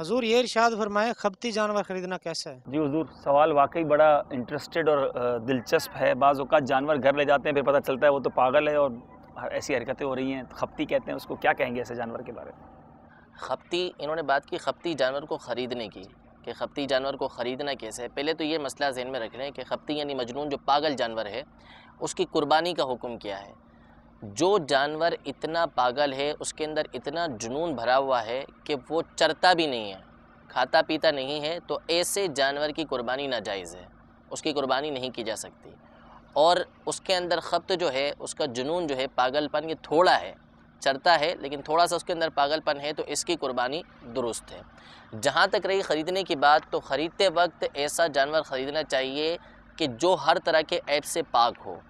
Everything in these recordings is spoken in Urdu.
حضور یہ ارشاد فرمائے خبتی جانور خریدنا کیسا ہے؟ جی حضور سوال واقعی بڑا انٹرسٹڈ اور دلچسپ ہے۔ بعض اوقات جانور گھر لے جاتے ہیں پھر پتہ چلتا ہے وہ تو پاگل ہے اور ایسی حرکتیں ہو رہی ہیں۔ خپتی کہتے ہیں اس کو کیا کہیں گے ایسے جانور کے بارے میں؟ خپتی انہوں نے بات کی خپتی جانور کو خریدنے کی کہ خپتی جانور کو خریدنا کیسے ہے۔ پہلے تو یہ مسئلہ ذہن میں رکھ لیں کہ خپتی یعنی مجنون جو پاگل جانور ہے اس کی قربانی کا حکم کیا ہے۔ جو جانور اتنا پاگل ہے، اس کے اندر اتنا جنون بھرا ہوا ہے کہ وہ چرتا بھی نہیں ہے، کھاتا پیتا نہیں ہے، تو ایسے جانور کی قربانی ناجائز ہے۔ اس کی قربانی نہیں کی جا سکتی۔ اور اس کے اندر خپت جو ہے، اس کا جنون جو ہے پاگل پن یہ تھوڑا ہے، چرتا ہے، لیکن تھوڑا سا اس کے اندر پاگل پن ہے تو اس کی قربانی درست ہے۔ جہاں تک رہی خریدنے کی بات، تو خریدتے وقت ایسا جانور خریدنا چاہیے کہ جو ہر طرح کے ایپ سے پاک ہو۔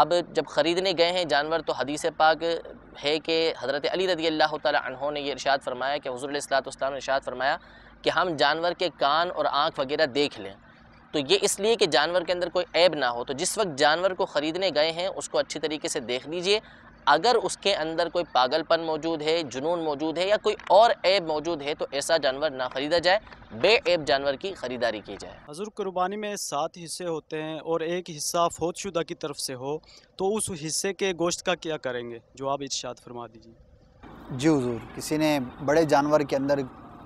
اب جب خریدنے گئے ہیں جانور تو حدیث پاک ہے کہ حضرت علی رضی اللہ تعالی عنہ نے یہ ارشاد فرمایا کہ حضور علیہ السلاۃ والسلام نے ارشاد فرمایا کہ ہم جانور کے کان اور آنکھ وغیرہ دیکھ لیں۔ تو یہ اس لیے کہ جانور کے اندر کوئی عیب نہ ہو۔ تو جس وقت جانور کو خریدنے گئے ہیں اس کو اچھی طریقے سے دیکھ لیجیے۔ اگر اس کے اندر کوئی پاگل پن موجود ہے جنون موجود ہے یا کوئی اور عیب موجود ہے تو ایسا جانور نہ خریدا جائے بے عیب جانور کی خریداری کی جائے۔ حضور قربانی میں سات حصے ہوتے ہیں اور ایک حصہ فوت شدہ کی طرف سے ہو تو اس حصے کے گوشت کا کیا کریں گے؟ جو آپ ارشاد فرما دیجیے جی حضور کسی نے بڑے جانور کے اندر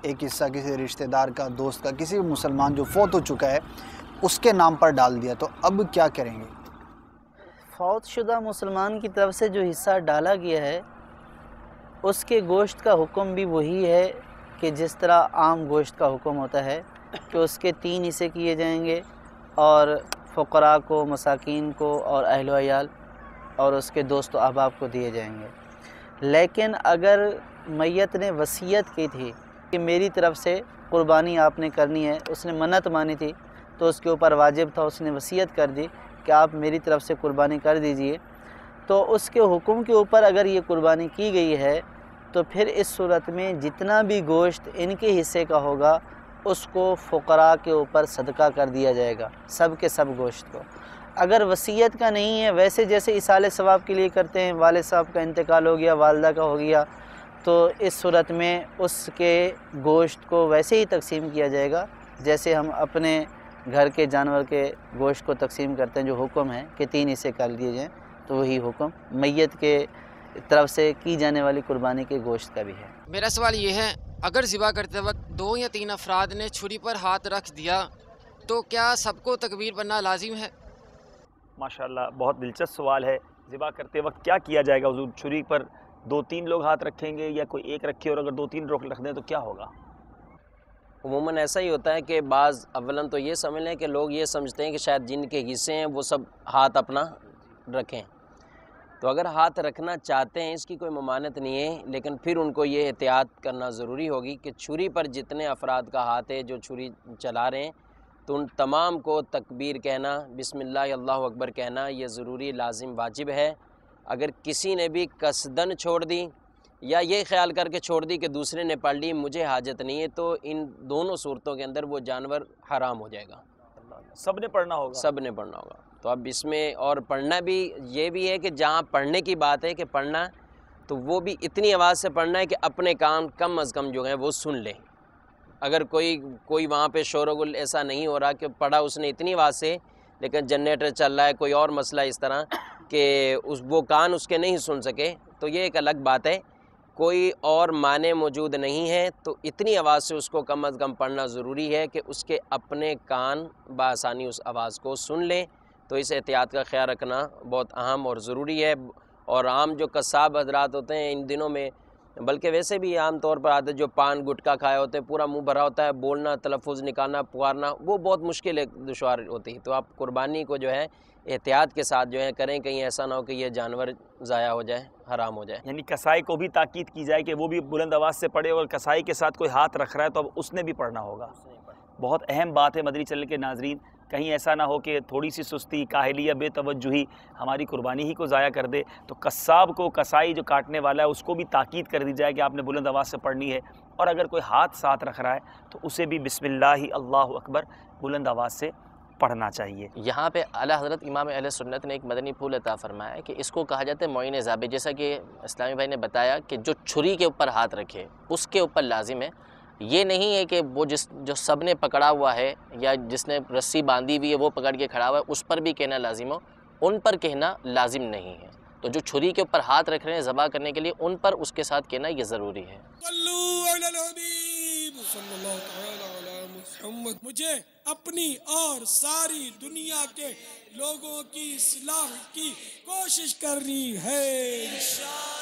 ایک حصہ کسی رشتہ دار کا دوست کا کسی بھی مسلمان جو فوت ہو چکا ہے اس کے نام پر ڈال دیا تو اب کیا کریں گے؟ فوت شدہ مسلمان کی طرف سے جو حصہ ڈالا گیا ہے، اس کے گوشت کا حکم بھی وہی ہے کہ جس طرح عام گوشت کا حکم ہوتا ہے کہ اس کے تین حصے کیے جائیں گے اور فقراء کو، مساکین کو اور اہل و عیال اور اس کے دوست و احباب کو دیے جائیں گے۔ لیکن اگر میت نے وصیت کی تھی کہ میری طرف سے قربانی آپ نے کرنی ہے، اس نے منت مانی تھی تو اس کے اوپر واجب تھا، اس نے وصیت کر دی کہ آپ میری طرف سے قربانی کر دیجیے۔ تو اس کے حکم کے اوپر اگر یہ قربانی کی گئی ہے، تو پھر اس صورت میں جتنا بھی گوشت ان کے حصے کا ہوگا، اس کو فقراء کے اوپر صدقہ کر دیا جائے گا، سب کے سب گوشت کو۔ اگر وصیت کا نہیں ہے، ویسے جیسے اصال ثواب کے لیے کرتے ہیں، والد صاحب کا انتقال ہو گیا، والدہ کا ہو گیا، تو اس صورت میں اس کے گوشت کو ویسے ہی تقسیم کیا جائے گا، جیسے ہم اپنے گھر کے جانور کے گوشت کو تقسیم کرتے ہیں جو حکم ہے کہ تین حصے کر دیے جائیں تو وہی حکم میت کے طرف سے کی جانے والی قربانی کے گوشت کا بھی ہے۔ میرا سوال یہ ہے اگر ذبح کرتے وقت دو یا تین افراد نے چھری پر ہاتھ رکھ دیا تو کیا سب کو تکبیر بننا لازم ہے؟ ماشاءاللہ بہت دلچسپ سوال ہے۔ ذبح کرتے وقت کیا کیا جائے گا؟ حضور چھری پر دو تین لوگ ہاتھ رکھیں گے یا کوئی ایک رکھے اور اگر دو تین لوگ رکھ دیں تو کیا ہوگا؟ عموماً ایسا ہی ہوتا ہے کہ بعض اولاً تو یہ سمجھ لیں کہ لوگ یہ سمجھتے ہیں کہ شاید جن کے حصے ہیں وہ سب ہاتھ اپنا رکھیں۔ تو اگر ہاتھ رکھنا چاہتے ہیں، اس کی کوئی ممانت نہیں ہے، لیکن پھر ان کو یہ احتیاط کرنا ضروری ہوگی کہ چھری پر جتنے افراد کا ہاتھ ہے، جو چھری چلا رہے ہیں، تو ان تمام کو تکبیر کہنا، بسم اللہ اللہ اکبر کہنا، یہ ضروری، لازم، واجب ہے۔ اگر کسی نے بھی کسدن چھوڑ دی یا یہ خیال کر کے چھوڑ دی کہ دوسرے نے پڑھ لی مجھے حاجت نہیں ہے تو ان دونوں صورتوں کے اندر وہ جانور حرام ہو جائے گا۔ سب نے پڑھنا ہوگا۔ سب نے پڑھنا ہوگا۔ تو اب اس میں اور پڑھنا بھی یہ بھی ہے کہ جہاں پڑھنے کی بات ہے کہ پڑھنا تو وہ بھی اتنی آواز سے پڑھنا ہے کہ اپنے کام کم از کم جو ہیں وہ سن لیں۔ اگر کوئی کوئی وہاں پہ شور و گل ایسا نہیں ہو رہا کہ پڑھا اس نے اتنی آواز سے لیکن جنریٹر چل رہا ہے کوئی اور مسئلہ اس طرح کہ اس وہ کان اس کے نہیں سن سکے تو یہ ایک الگ بات ہے۔ کوئی اور معنی موجود نہیں ہے تو اتنی آواز سے اس کو کم از کم پڑھنا ضروری ہے کہ اس کے اپنے کان بآسانی اس آواز کو سن لیں۔ تو اس احتیاط کا خیال رکھنا بہت اہم اور ضروری ہے۔ اور عام جو قصاب حضرات ہوتے ہیں ان دنوں میں بلکہ ویسے بھی عام طور پر آتے جو پان گٹکا کھائے ہوتے ہیں پورا منہ بھرا ہوتا ہے بولنا تلفظ نکالنا پکارنا وہ بہت مشکل ہے دشوار ہوتی ہے۔ تو آپ قربانی کو جو ہے احتیاط کے ساتھ جو ہے کریں کہیں ایسا نہ ہو کہ یہ جانور ضائع ہو جائے حرام ہو جائے۔ یعنی کسائی کو بھی تاکید کی جائے کہ وہ بھی بلند آواز سے پڑھے اور کسائی کے ساتھ کوئی ہاتھ رکھ رہا ہے تو اب اس نے بھی پڑھنا ہوگا۔ بہت اہم بات ہے مدری چل کے ناظرین کہیں ایسا نہ ہو کہ تھوڑی سی سستی، کاہلی یا بے توجہی ہماری قربانی ہی کو ضائع کر دے۔ تو قصاب کو کسائی جو کاٹنے والا ہے، اس کو بھی تاکید کر دی جائے کہ آپ نے بلند آواز سے پڑھنی ہے۔ اور اگر کوئی ہاتھ ساتھ رکھ رہا ہے، تو اسے بھی بسم اللہ اللہ اکبر بلند آواز سے پڑھنا چاہیے۔ یہاں پہ اعلیٰ حضرت امام اہل سنت نے ایک مدنی پھول عطا فرمایا ہے کہ اس کو کہا جاتا ہے معین ضابط جیسا کہ اسلامی بھائی نے بتایا کہ جو چھری کے اوپر ہاتھ رکھے، اس کے اوپر لازم ہے یہ نہیں ہے کہ وہ جس جو سب نے پکڑا ہوا ہے یا جس نے رسی باندھی ہوئی ہے وہ پکڑ کے کھڑا ہوا ہے، اس پر بھی کہنا لازم ہو ان پر کہنا لازم نہیں ہے۔ تو جو چھری کے اوپر ہاتھ رکھ رہے ہیں ذبح کرنے کے لیے، ان پر اس کے ساتھ کہنا یہ ضروری ہے۔ صلی اللہ تعالی علی محمد۔ مجھے اپنی اور ساری دنیا کے لوگوں کی اصلاح کی کوشش کرنی ہے۔ انشاءاللہ